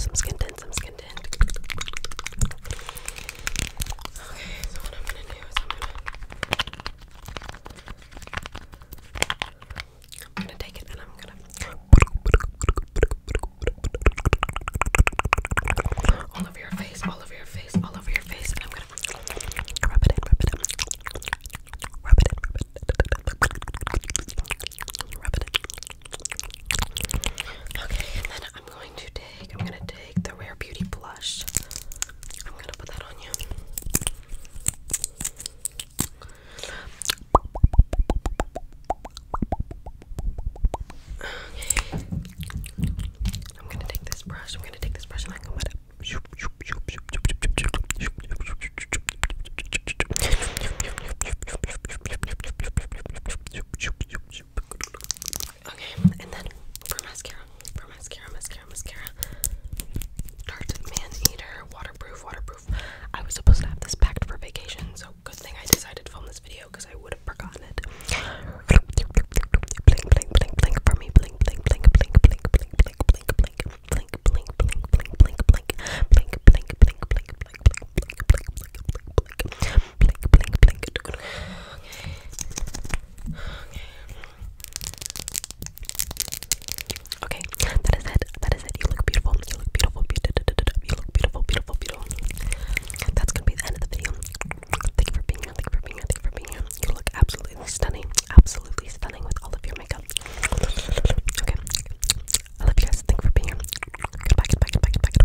awesome skin.